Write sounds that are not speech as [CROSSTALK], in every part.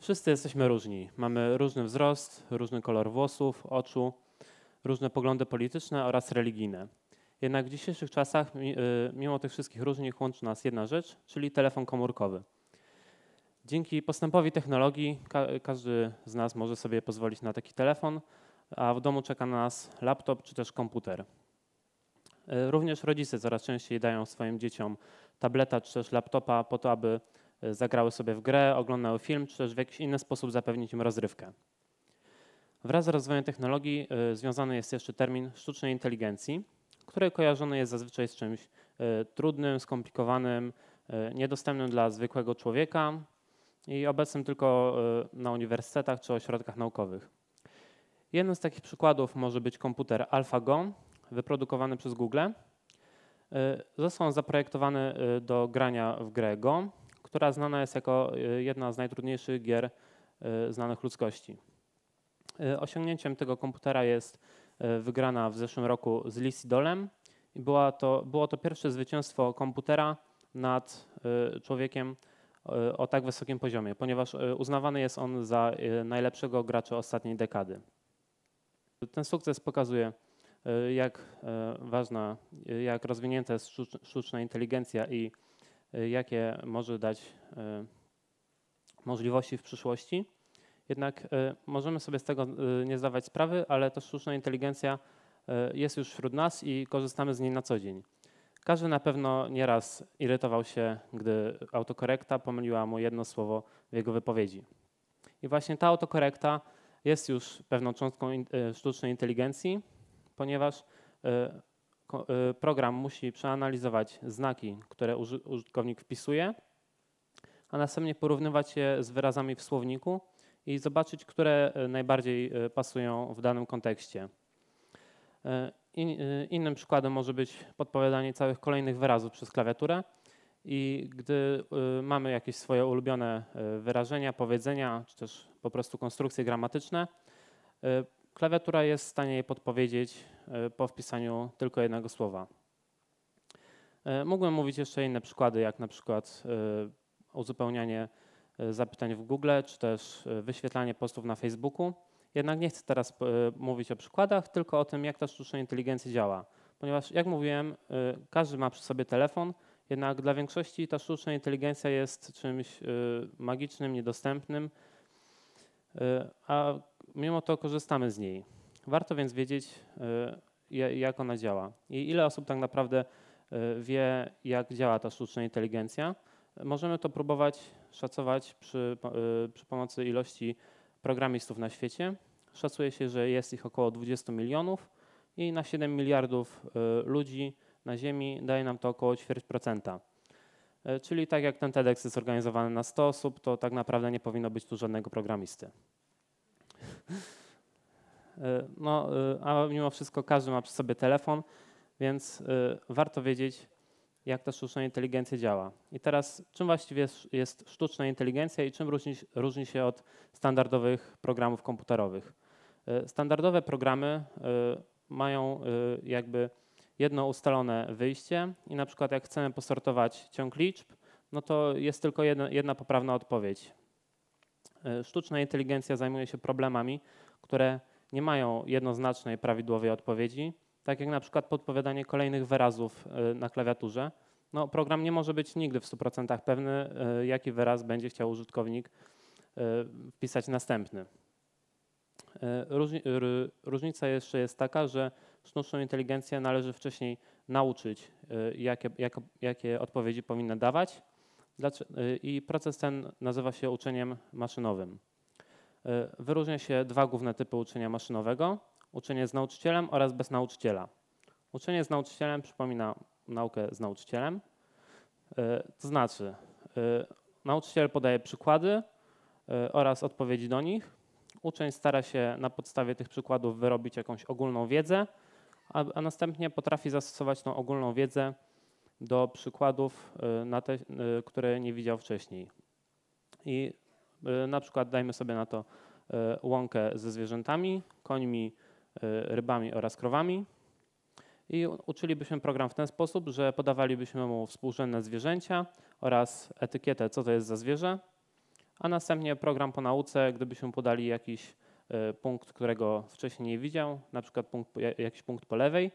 Wszyscy jesteśmy różni. Mamy różny wzrost, różny kolor włosów, oczu, różne poglądy polityczne oraz religijne. Jednak w dzisiejszych czasach, y, mimo tych wszystkich różnic, łączy nas jedna rzecz, czyli telefon komórkowy. Dzięki postępowi technologii ka każdy z nas może sobie pozwolić na taki telefon, a w domu czeka na nas laptop czy też komputer. Y, również rodzice coraz częściej dają swoim dzieciom tableta czy też laptopa po to, aby zagrały sobie w grę, oglądały film, czy też w jakiś inny sposób zapewnić im rozrywkę. Wraz z rozwojem technologii związany jest jeszcze termin sztucznej inteligencji, który kojarzony jest zazwyczaj z czymś e, trudnym, skomplikowanym, niedostępnym dla zwykłego człowieka i obecnym tylko na uniwersytetach czy ośrodkach naukowych. Jednym z takich przykładów może być komputer AlphaGo, wyprodukowany przez Google. Został on zaprojektowany do grania w grę Go, która znana jest jako jedna z najtrudniejszych gier znanych ludzkości. Osiągnięciem tego komputera jest wygrana w zeszłym roku z Lisidolem. I była to, było to pierwsze zwycięstwo komputera nad człowiekiem o tak wysokim poziomie, ponieważ uznawany jest on za najlepszego gracza ostatniej dekady. Ten sukces pokazuje, jak ważna, jak rozwinięta jest sztuczna inteligencja i jakie może dać możliwości w przyszłości. Jednak e, możemy sobie z tego nie zdawać sprawy, ale ta sztuczna inteligencja jest już wśród nas i korzystamy z niej na co dzień. Każdy na pewno nieraz irytował się, gdy autokorekta pomyliła mu jedno słowo w jego wypowiedzi. I właśnie ta autokorekta jest już pewną cząstką sztucznej inteligencji, ponieważ program musi przeanalizować znaki, które użytkownik wpisuje, a następnie porównywać je z wyrazami w słowniku i zobaczyć, które e, najbardziej e, pasują w danym kontekście. Innym przykładem może być podpowiadanie całych kolejnych wyrazów przez klawiaturę. I gdy mamy jakieś swoje ulubione wyrażenia, powiedzenia, czy też po prostu konstrukcje gramatyczne, klawiatura jest w stanie je podpowiedzieć po wpisaniu tylko jednego słowa. Mógłbym mówić jeszcze inne przykłady, jak na przykład uzupełnianie E, zapytań w Google, czy też e, wyświetlanie postów na Facebooku. Jednak nie chcę teraz e, mówić o przykładach, tylko o tym, jak ta sztuczna inteligencja działa. Ponieważ, jak mówiłem, każdy ma przy sobie telefon, jednak dla większości ta sztuczna inteligencja jest czymś magicznym, niedostępnym, a mimo to korzystamy z niej. Warto więc wiedzieć, jak ona działa i ile osób tak naprawdę wie, jak działa ta sztuczna inteligencja. Możemy to próbować szacować przy, y, przy pomocy ilości programistów na świecie. Szacuje się, że jest ich około 20 milionów i na 7 miliardów y, ludzi na Ziemi daje nam to około ćwierć procenta. Y, czyli tak jak ten TEDx jest zorganizowany na 100 osób, to tak naprawdę nie powinno być tu żadnego programisty. No, a mimo wszystko każdy ma przy sobie telefon, więc warto wiedzieć, jak ta sztuczna inteligencja działa. I teraz, czym właściwie jest sztuczna inteligencja i czym różni, różni się od standardowych programów komputerowych? E, standardowe programy e, mają e, jakby jedno ustalone wyjście i na przykład jak chcemy posortować ciąg liczb, no to jest tylko jedna, jedna poprawna odpowiedź. Sztuczna inteligencja zajmuje się problemami, które nie mają jednoznacznej, prawidłowej odpowiedzi, tak jak na przykład podpowiadanie kolejnych wyrazów y, na klawiaturze. No, program nie może być nigdy w 100% pewny, y, jaki wyraz będzie chciał użytkownik wpisać następny. Różnica jeszcze jest taka, że sztuczną inteligencję należy wcześniej nauczyć, jakie, jakie odpowiedzi powinna dawać i proces ten nazywa się uczeniem maszynowym. Wyróżnia się dwa główne typy uczenia maszynowego. Uczenie z nauczycielem oraz bez nauczyciela. Uczenie z nauczycielem przypomina naukę z nauczycielem. E, to znaczy, nauczyciel podaje przykłady oraz odpowiedzi do nich. Uczeń stara się na podstawie tych przykładów wyrobić jakąś ogólną wiedzę, a następnie potrafi zastosować tą ogólną wiedzę do przykładów, na te, które nie widział wcześniej. I na przykład dajmy sobie na to łąkę ze zwierzętami, końmi, Y, rybami oraz krowami. I uczylibyśmy program w ten sposób, że podawalibyśmy mu współrzędne zwierzęcia oraz etykietę, co to jest za zwierzę, a następnie program po nauce, gdybyśmy podali jakiś punkt, którego wcześniej nie widział, na przykład punkt, jakiś punkt po lewej,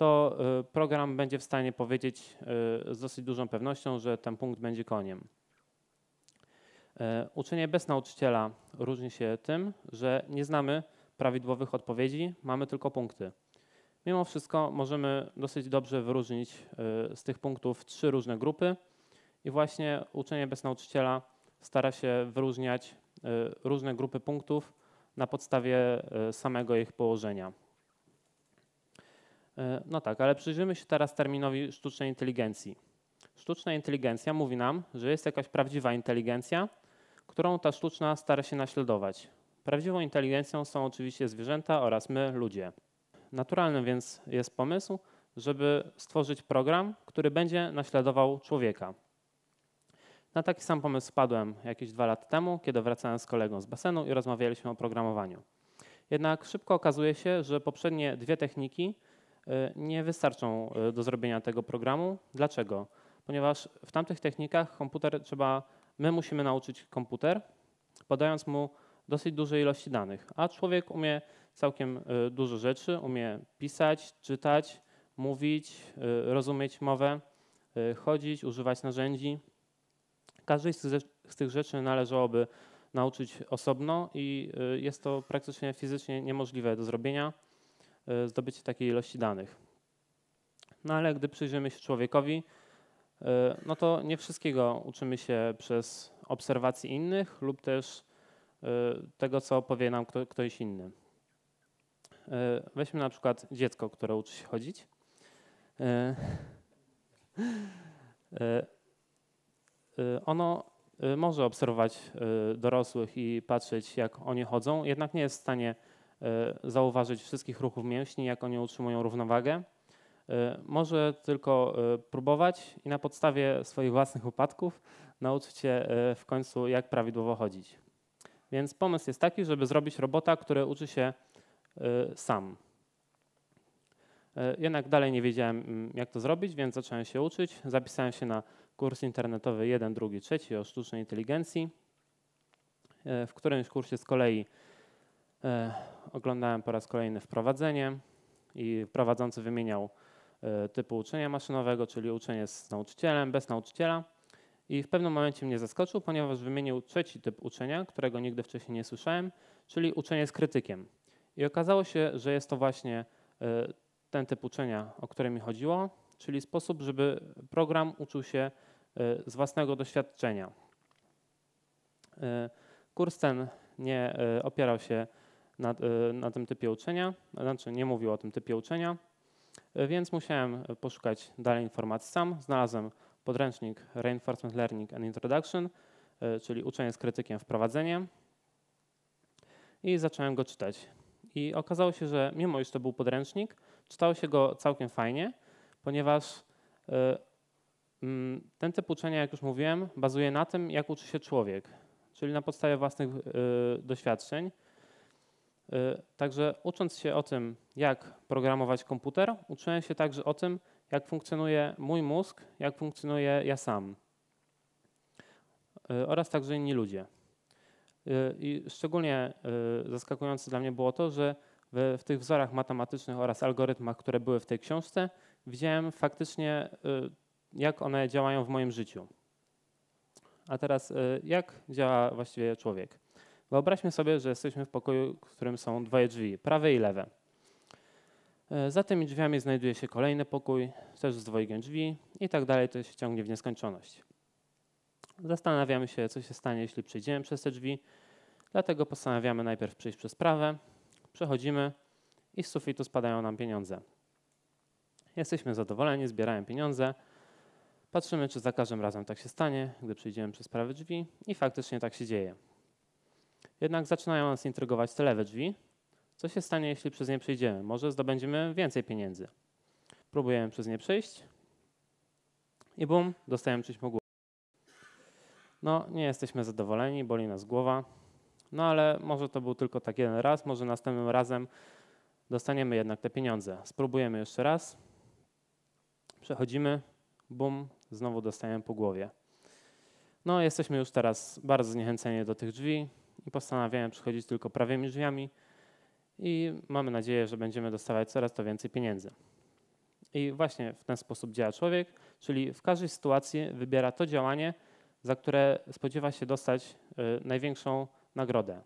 to e, program będzie w stanie powiedzieć z dosyć dużą pewnością, że ten punkt będzie koniem. Uczenie bez nauczyciela różni się tym, że nie znamy prawidłowych odpowiedzi, mamy tylko punkty. Mimo wszystko możemy dosyć dobrze wyróżnić z tych punktów trzy różne grupy i właśnie uczenie bez nauczyciela stara się wyróżniać y, różne grupy punktów na podstawie y, samego ich położenia. Y, no tak, ale przyjrzyjmy się teraz terminowi sztucznej inteligencji. Sztuczna inteligencja mówi nam, że jest jakaś prawdziwa inteligencja, którą ta sztuczna stara się naśladować. Prawdziwą inteligencją są oczywiście zwierzęta oraz my, ludzie. Naturalnym więc jest pomysł, żeby stworzyć program, który będzie naśladował człowieka. Na taki sam pomysł wpadłem jakieś dwa lata temu, kiedy wracałem z kolegą z basenu i rozmawialiśmy o programowaniu. Jednak szybko okazuje się, że poprzednie dwie techniki nie wystarczą y, do zrobienia tego programu. Dlaczego? Ponieważ w tamtych technikach komputer trzeba, my musimy nauczyć komputer, podając mu dosyć duże ilości danych, a człowiek umie całkiem y, dużo rzeczy, umie pisać, czytać, mówić, rozumieć mowę, chodzić, używać narzędzi. Każdej z tych rzeczy należałoby nauczyć osobno i jest to praktycznie fizycznie niemożliwe do zrobienia, zdobycie takiej ilości danych. No ale gdy przyjrzymy się człowiekowi, y, no to nie wszystkiego uczymy się przez obserwacje innych lub też tego, co powie nam kto, ktoś inny. Weźmy na przykład dziecko, które uczy się chodzić. Ono może obserwować dorosłych i patrzeć, jak oni chodzą, jednak nie jest w stanie zauważyć wszystkich ruchów mięśni, jak oni utrzymują równowagę. Może tylko próbować i na podstawie swoich własnych upadków nauczyć się w końcu, jak prawidłowo chodzić. Więc pomysł jest taki, żeby zrobić robota, który uczy się sam. Jednak dalej nie wiedziałem, mm, jak to zrobić, więc zacząłem się uczyć. Zapisałem się na kurs internetowy 1, 2, 3 o sztucznej inteligencji. E, w którymś kursie z kolei e, oglądałem po raz kolejny wprowadzenie i prowadzący wymieniał e, typu uczenia maszynowego, czyli uczenie z nauczycielem, bez nauczyciela. I w pewnym momencie mnie zaskoczył, ponieważ wymienił trzeci typ uczenia, którego nigdy wcześniej nie słyszałem, czyli uczenie z krytykiem. I okazało się, że jest to właśnie ten typ uczenia, o który mi chodziło, czyli sposób, żeby program uczył się z własnego doświadczenia. Kurs ten nie opierał się na, na tym typie uczenia, znaczy nie mówił o tym typie uczenia, więc musiałem poszukać dalej informacji sam. Znalazłem podręcznik Reinforcement Learning and Introduction, czyli uczenie z krytykiem wprowadzenie i zacząłem go czytać. I okazało się, że mimo iż to był podręcznik, czytało się go całkiem fajnie, ponieważ Mm, ten typ uczenia, jak już mówiłem, bazuje na tym, jak uczy się człowiek, czyli na podstawie własnych doświadczeń. Y, także ucząc się o tym, jak programować komputer, uczyłem się także o tym, jak funkcjonuje mój mózg, jak funkcjonuje ja sam y, oraz także inni ludzie. I szczególnie zaskakujące dla mnie było to, że w, w, tych wzorach matematycznych oraz algorytmach, które były w tej książce, widziałem faktycznie jak one działają w moim życiu. A teraz, y, jak działa właściwie człowiek? Wyobraźmy sobie, że jesteśmy w pokoju, w którym są dwoje drzwi, prawe i lewe. Y, za tymi drzwiami znajduje się kolejny pokój, też z dwojgiem drzwi i tak dalej, to się ciągnie w nieskończoność. Zastanawiamy się, co się stanie, jeśli przejdziemy przez te drzwi, dlatego postanawiamy najpierw przejść przez prawe, przechodzimy i z sufitu spadają nam pieniądze. Jesteśmy zadowoleni, zbierają pieniądze, Patrzymy, czy za każdym razem tak się stanie, gdy przejdziemy przez prawe drzwi i faktycznie tak się dzieje. Jednak zaczynają nas intrygować te lewe drzwi. Co się stanie, jeśli przez nie przejdziemy? Może zdobędziemy więcej pieniędzy. Próbujemy przez nie przejść i bum, dostajemy czymś po głowie. No, nie jesteśmy zadowoleni, boli nas głowa. No ale może to był tylko tak jeden raz, może następnym razem dostaniemy jednak te pieniądze. Spróbujemy jeszcze raz. Przechodzimy, bum, znowu dostajemy po głowie. No, jesteśmy już teraz bardzo zniechęceni do tych drzwi i postanawiamy przychodzić tylko prawymi drzwiami i mamy nadzieję, że będziemy dostawać coraz to więcej pieniędzy. I właśnie w ten sposób działa człowiek, czyli w każdej sytuacji wybiera to działanie, za które spodziewa się dostać y, największą nagrodę.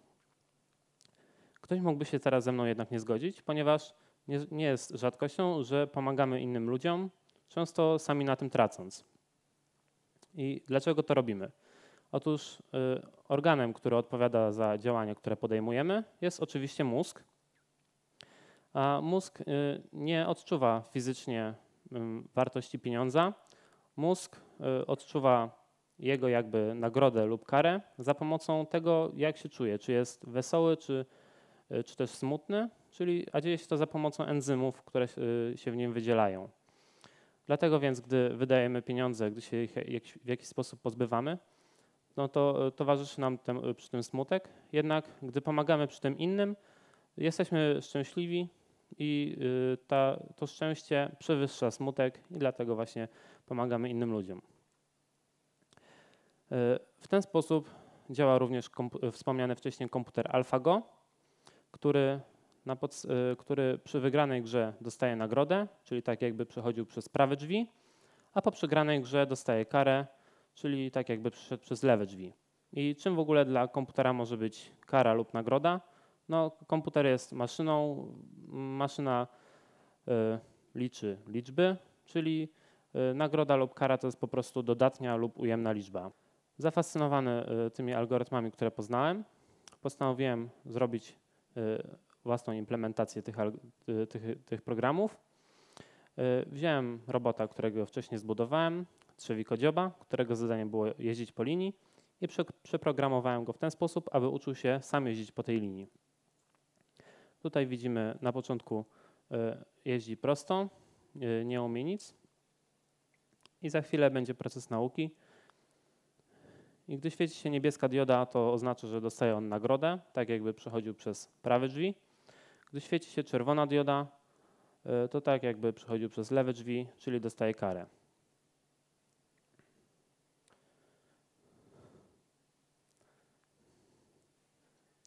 Ktoś mógłby się teraz ze mną jednak nie zgodzić, ponieważ nie, nie jest rzadkością, że pomagamy innym ludziom, często sami na tym tracąc. I dlaczego to robimy? Otóż y, organem, który odpowiada za działania, które podejmujemy, jest oczywiście mózg. A mózg y, nie odczuwa fizycznie wartości pieniądza. Mózg y, odczuwa jego jakby nagrodę lub karę za pomocą tego, jak się czuje, czy jest wesoły, czy, czy też smutny, czyli, a dzieje się to za pomocą enzymów, które się w nim wydzielają. Dlatego więc, gdy wydajemy pieniądze, gdy się ich w jakiś sposób pozbywamy, no to towarzyszy nam ten, przy tym smutek. Jednak gdy pomagamy przy tym innym, jesteśmy szczęśliwi i ta, to szczęście przewyższa smutek i dlatego właśnie pomagamy innym ludziom. W ten sposób działa również wspomniany wcześniej komputer AlphaGo, który, który przy wygranej grze dostaje nagrodę, czyli tak jakby przechodził przez prawe drzwi, a po przegranej grze dostaje karę, czyli tak jakby przeszedł przez lewe drzwi. I czym w ogóle dla komputera może być kara lub nagroda? No, komputer jest maszyną, maszyna y, liczy liczby, czyli y, nagroda lub kara to jest po prostu dodatnia lub ujemna liczba. Zafascynowany y, tymi algorytmami, które poznałem, postanowiłem zrobić własną implementację tych, tych, tych programów. Wziąłem robota, którego wcześniej zbudowałem, trzewikodzioba, którego zadanie było jeździć po linii i przeprogramowałem go w ten sposób, aby uczył się sam jeździć po tej linii. Tutaj widzimy na początku e, jeździ prosto, e, nie umie nic i za chwilę będzie proces nauki. I gdy świeci się niebieska dioda, to oznacza, że dostaje on nagrodę, tak jakby przechodził przez prawe drzwi. Gdy świeci się czerwona dioda, to tak jakby przechodził przez lewe drzwi, czyli dostaje karę.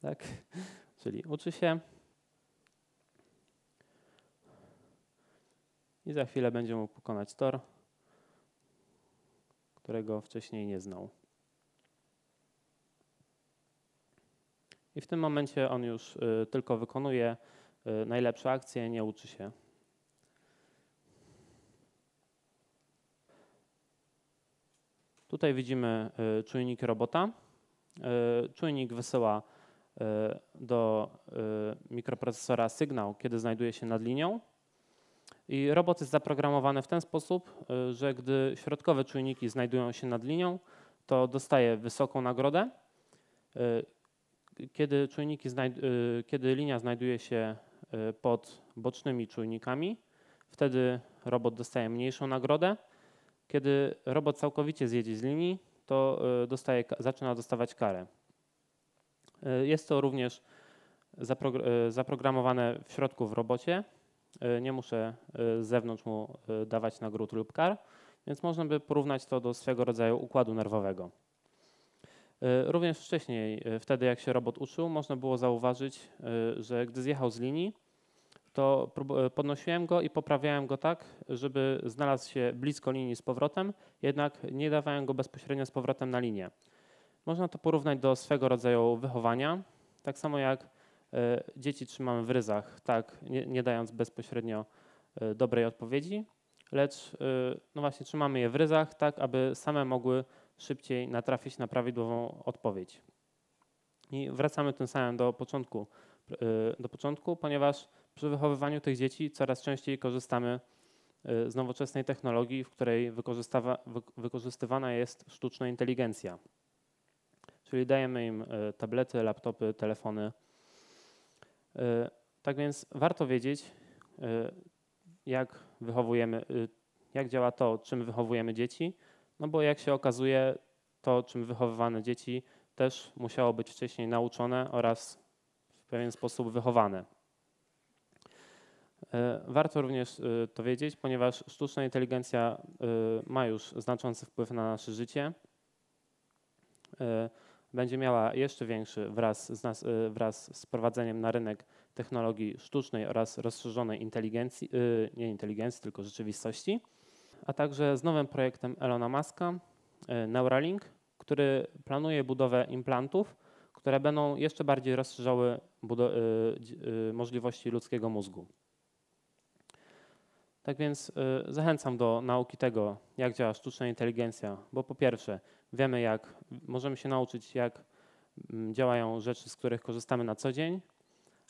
Tak? [LAUGHS] Czyli uczy się, i za chwilę będzie mógł pokonać tor, którego wcześniej nie znał. I w tym momencie on już y, tylko wykonuje y, najlepsze akcje, nie uczy się. Tutaj widzimy y, czujnik robota. Czujnik wysyła do mikroprocesora sygnał, kiedy znajduje się nad linią. I robot jest zaprogramowany w ten sposób, y, że gdy środkowe czujniki znajdują się nad linią, to dostaje wysoką nagrodę. Y, kiedy, czujniki y, kiedy linia znajduje się pod bocznymi czujnikami, wtedy robot dostaje mniejszą nagrodę. Kiedy robot całkowicie zjedzie z linii, to dostaje, zaczyna dostawać karę. Jest to również zaprogramowane w środku w robocie, E, nie muszę e, z zewnątrz mu e, dawać nagród lub kar, więc można by porównać to do swego rodzaju układu nerwowego. Również wcześniej, wtedy jak się robot uczył, można było zauważyć, że gdy zjechał z linii, to podnosiłem go i poprawiałem go tak, żeby znalazł się blisko linii z powrotem, jednak nie dawałem go bezpośrednio z powrotem na linię. Można to porównać do swego rodzaju wychowania, tak samo jak E, dzieci trzymamy w ryzach, tak, nie, nie dając bezpośrednio e, dobrej odpowiedzi, lecz e, no właśnie trzymamy je w ryzach, tak, aby same mogły szybciej natrafić na prawidłową odpowiedź. I wracamy tym samym do początku, do początku, ponieważ przy wychowywaniu tych dzieci coraz częściej korzystamy z nowoczesnej technologii, w której wykorzystywana jest sztuczna inteligencja. Czyli dajemy im tablety, laptopy, telefony, E, tak więc warto wiedzieć, jak wychowujemy, jak działa to, czym wychowujemy dzieci, no bo jak się okazuje, to czym wychowywane dzieci też musiało być wcześniej nauczone oraz w pewien sposób wychowane. Warto również to wiedzieć, ponieważ sztuczna inteligencja ma już znaczący wpływ na nasze życie e, będzie miała jeszcze większy wraz z, nas, e, wraz z wprowadzeniem na rynek technologii sztucznej oraz rozszerzonej inteligencji, e, nie inteligencji, tylko rzeczywistości, a także z nowym projektem Elona Muska, e, Neuralink, który planuje budowę implantów, które będą jeszcze bardziej rozszerzały e, e, możliwości ludzkiego mózgu. Tak więc y, zachęcam do nauki tego, jak działa sztuczna inteligencja, bo po pierwsze wiemy, jak możemy się nauczyć, jak mm, działają rzeczy, z których korzystamy na co dzień,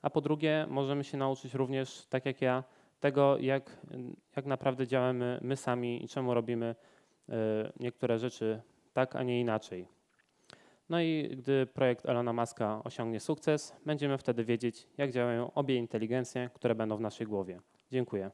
a po drugie możemy się nauczyć również, tak jak ja, tego, jak, jak naprawdę działamy my sami i czemu robimy y, niektóre rzeczy tak, a nie inaczej. No i gdy projekt Elona Muska osiągnie sukces, będziemy wtedy wiedzieć, jak działają obie inteligencje, które będą w naszej głowie. Dziękuję.